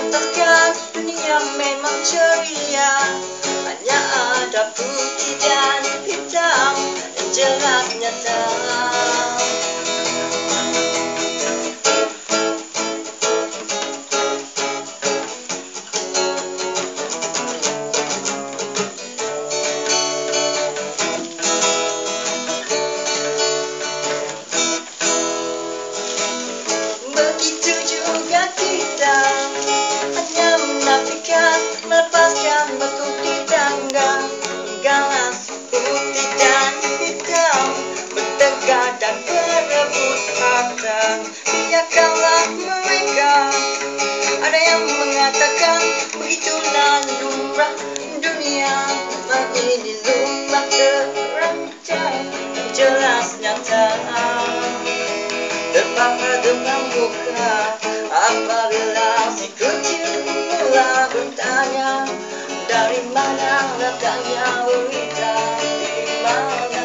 Dipentaskan dunia memang ceria. Hanya ada putih dan hitam Dan jelas nyata Putih dan hitam Bertengkar dan berebut harta Biarkanlah mereka. Ada yang mengatakan Begitulah lumrah dunia Memang ini lumrah terancam Jelas nyata Terpapar depan muka Apabila si kecil mula bertanya Dari mana datangnya berita Di mana